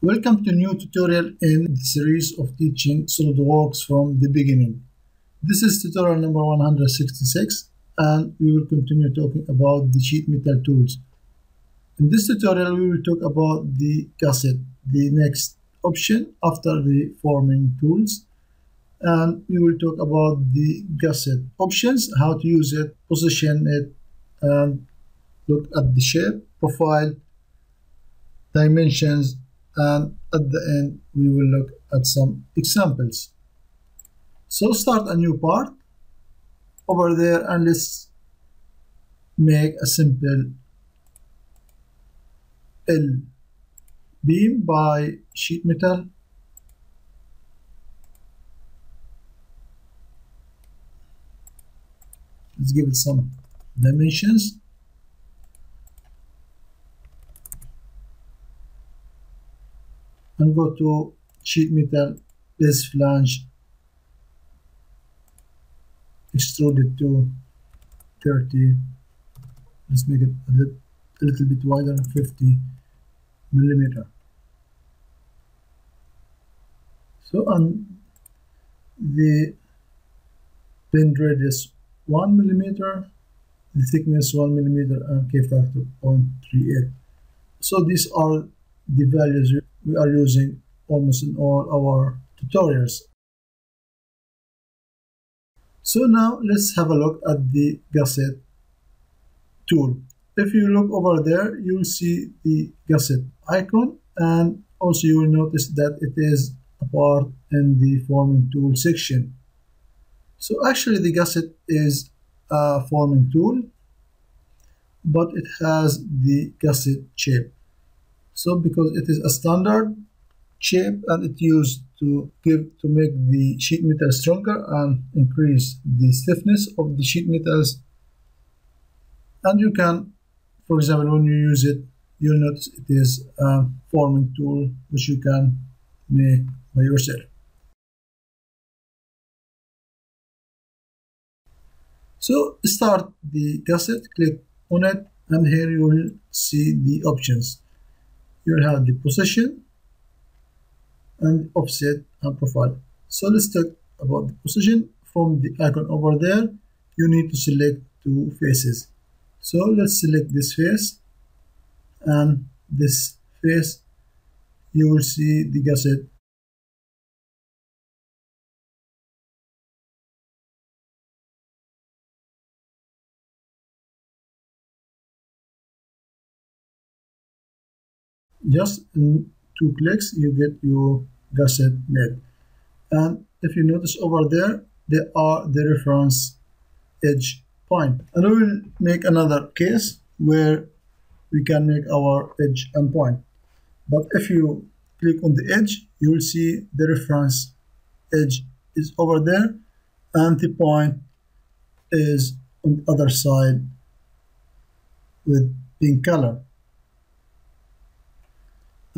Welcome to new tutorial in the series of teaching SolidWorks from the beginning. This is tutorial number 166 and we will continue talking about the sheet metal tools. In this tutorial we will talk about the gusset, the next option after the forming tools and we will talk about the gusset options, how to use it, position it and look at the shape, profile, dimensions and at the end we will look at some examples. So start a new part. Over there and let's make a simple L. Beam by sheet metal. Let's give it some dimensions and go to sheet metal base flange extruded to 30 let's make it a little, a little bit wider 50 millimeter. So on the bend radius 1 millimeter the thickness 1 millimeter and k factor 0.38 so these are the values we are using almost in all our tutorials. So now let's have a look at the gusset tool. If you look over there, you will see the gusset icon and also you will notice that it is a part in the forming tool section. So actually the gusset is a forming tool, but it has the gusset shape. So because it is a standard shape and it used to give to make the sheet metal stronger and increase the stiffness of the sheet metals. And you can, for example, when you use it, you'll notice it is a forming tool which you can make by yourself. So start the gusset, click on it, and here you will see the options you have the position and offset and profile. So let's talk about the position. From the icon over there, you need to select two faces. So let's select this face and this face. You will see the gusset just in two clicks you get your gusset made and if you notice over there they are the reference edge point. And we will make another case where we can make our edge and point but if you click on the edge you will see the reference edge is over there and the point is on the other side with pink color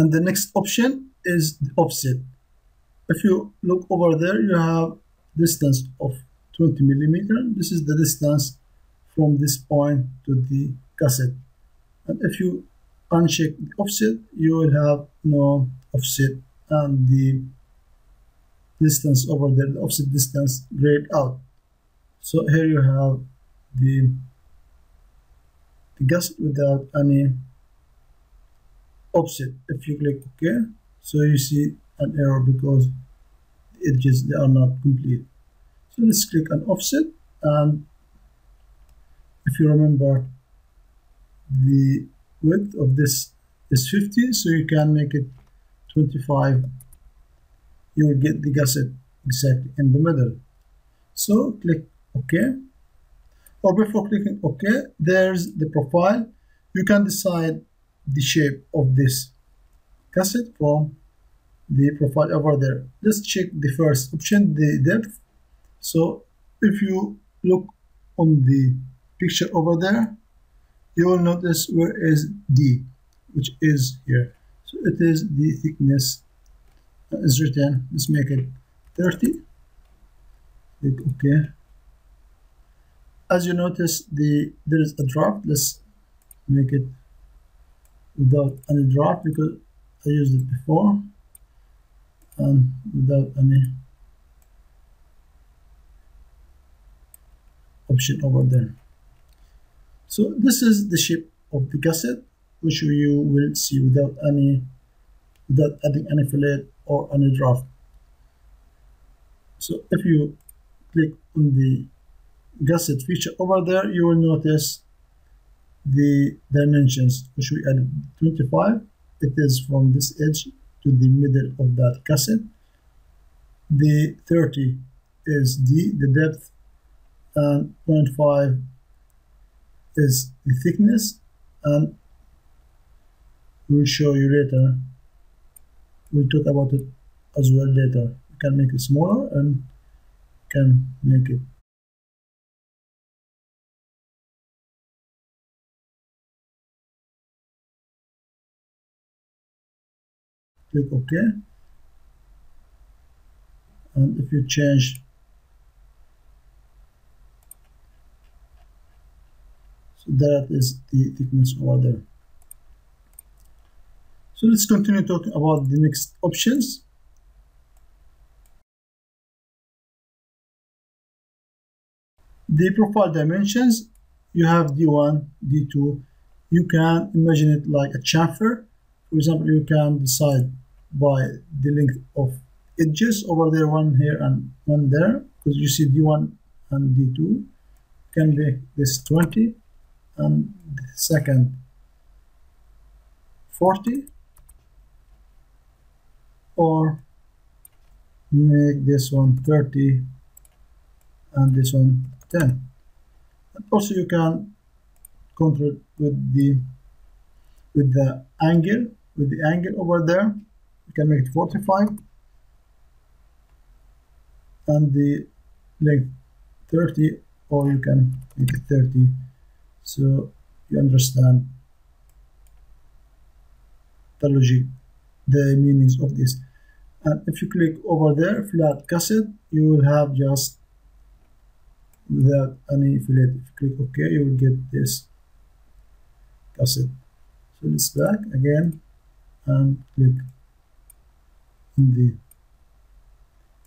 and the next option is the offset if you look over there you have distance of 20 millimeter. This is the distance from this point to the gusset. And if you uncheck the offset you will have no offset and the distance over there the offset distance grayed out. So here you have the the gusset without any offset if you click OK so you see an error because the edges they are not complete. So let's click on offset and if you remember the width of this is 50 so you can make it 25 you will get the gusset exactly in the middle. So click OK. Or before clicking OK there's the profile. You can decide the shape of this gusset from the profile over there. Let's check the first option the depth. So if you look on the picture over there you will notice where is D which is here. So it is the thickness is written. Let's make it 30 click OK. As you notice the there is a drop. Let's make it without any drop because I used it before and without any option over there. So this is the shape of the gusset which you will see without any without adding any fillet or any draft so if you click on the gusset feature over there you will notice the dimensions which we added 25 it is from this edge to the middle of that gusset the 30 is the the depth and 0.5 is the thickness and we'll show you later. We'll talk about it as well later. You can make it smaller and can make it click OK. And if you change so that is the thickness over there. So let's continue talking about the next options. The profile dimensions you have d1 d2 you can imagine it like a chamfer for example you can decide by the length of edges over there one here and one there because you see d1 and d2 can be this 20 and the second 40 or make this one 30 and this one 10 and also you can control with the with the angle with the angle over there you can make it 45 and the length 30 or you can make it 30 so you understand the logic the meanings of this. And if you click over there flat gusset you will have just without any fillet. If you click ok you will get this gusset so let's back again and click in the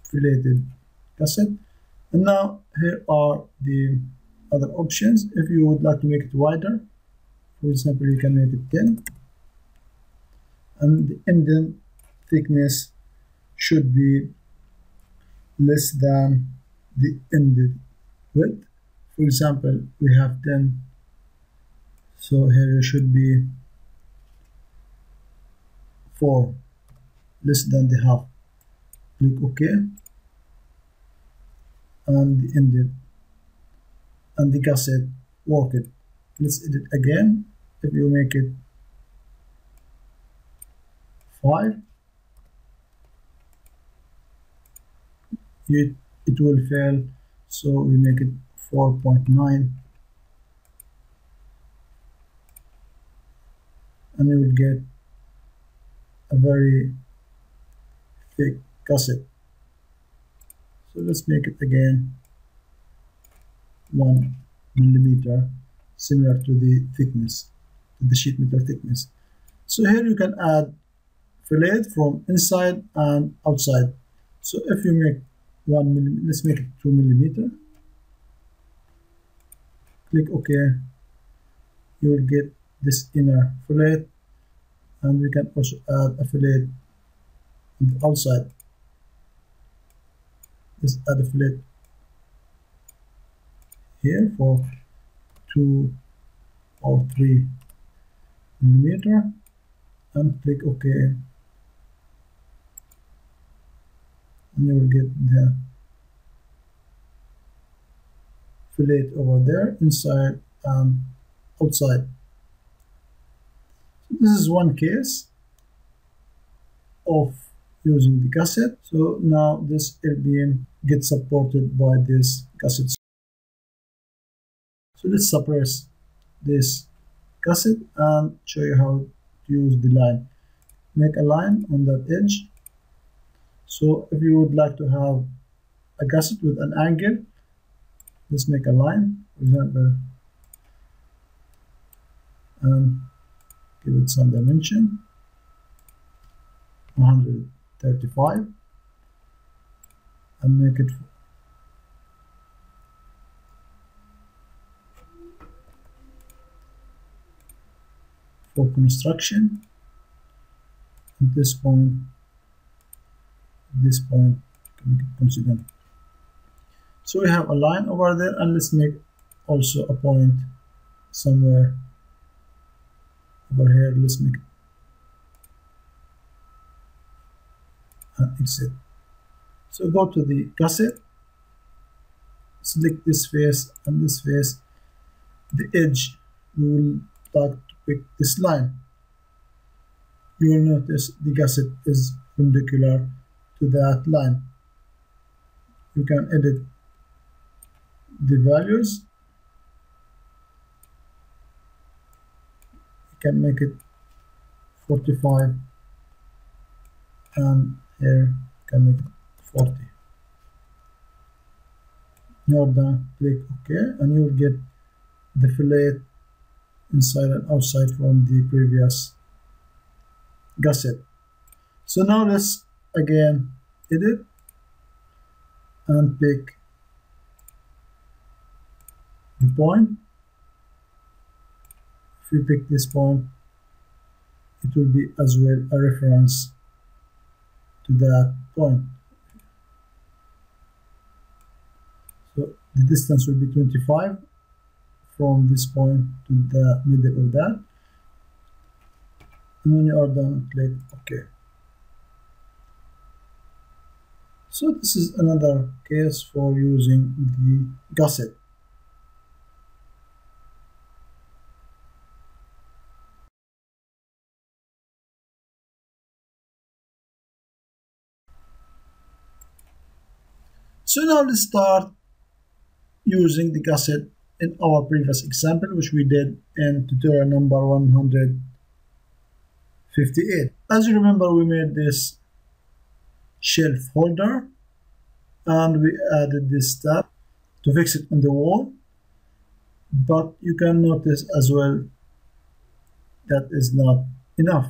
filleted gusset and now here are the other options. If you would like to make it wider for example you can make it 10 and the indent thickness should be less than the indent width. For example we have 10 so here it should be 4 less than the half. Click ok. And ended and the gusset work it. Let's edit again. If you make it 5 it, it will fail. So we make it 4.9 and you will get a very thick gusset. So let's make it again one millimeter similar to the thickness to the sheet metal thickness. So here you can add fillet from inside and outside. So if you make one millimeter let's make it two millimeter. Click ok. You will get this inner fillet and we can also add a fillet on the outside. Let's add a fillet here for two or three millimeter and click ok. And you will get the fillet over there inside and outside this is one case of using the gusset so now this LBM gets supported by this gusset so let's suppress this gusset and show you how to use the line. Make a line on that edge. So if you would like to have a gusset with an angle let's make a line for example. And give it some dimension. 135 and make it for construction. At this point this point coincident so we have a line over there and let's make also a point somewhere over here let's make an exit ah, so go to the gusset select this face and this face the edge we will like to pick this line. You will notice the gusset is perpendicular to that line. You can edit the values can make it 45 and here can make it 40 you're done click ok and you will get the fillet inside and outside from the previous gusset so now let's again edit and pick the point we pick this point it will be as well a reference to that point so the distance will be 25 from this point to the middle of that. And when you are done click ok. So this is another case for using the gusset So now let's start using the gusset in our previous example, which we did in tutorial number 158. As you remember, we made this shelf holder and we added this tab to fix it on the wall. But you can notice as well that is not enough.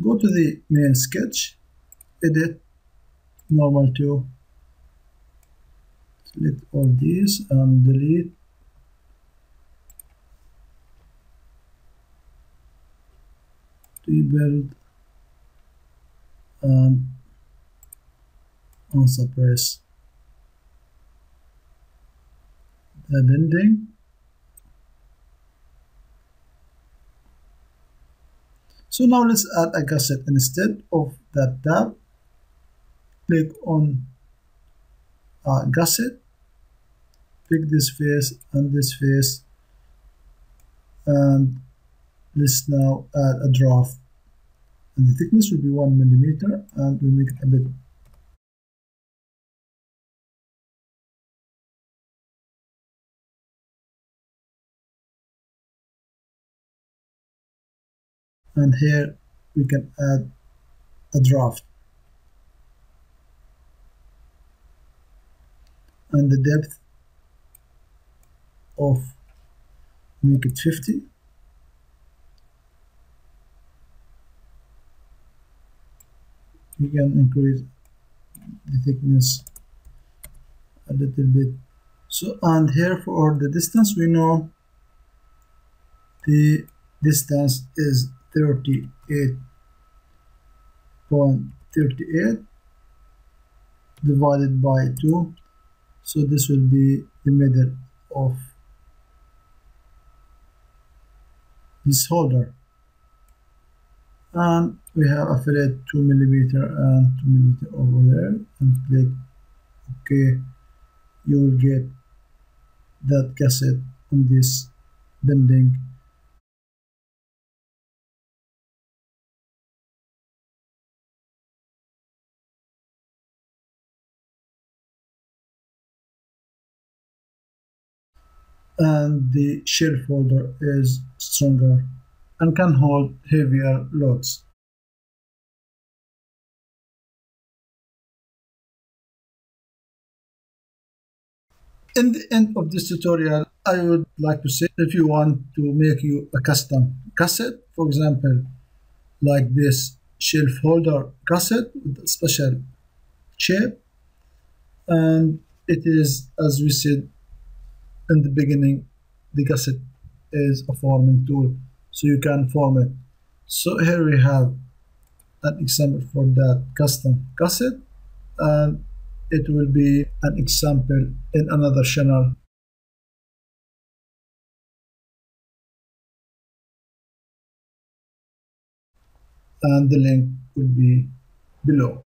Go to the main sketch, edit, normal to select all these and delete. Rebuild and unsuppress the bending so now let's add a gusset instead of that tab. Click on uh, gusset pick this face and this face and let's now add a draft. And the thickness will be one millimeter and we make it a bit. And here we can add a draft. And the depth of make it 50 we can increase the thickness a little bit. So and here for the distance we know the distance is 38.38 divided by 2 so this will be the middle of this holder and we have a fillet 2 millimeter and 2 millimeter over there. And click ok. You will get that gusset on this bending. And the shelf holder is stronger and can hold heavier loads. In the end of this tutorial, I would like to say if you want to make you a custom gusset, for example, like this shelf holder gusset with a special shape and it is as we said in the beginning the gusset is a forming tool. So you can form it. So here we have an example for that custom gusset and it will be an example in another channel. And the link will be below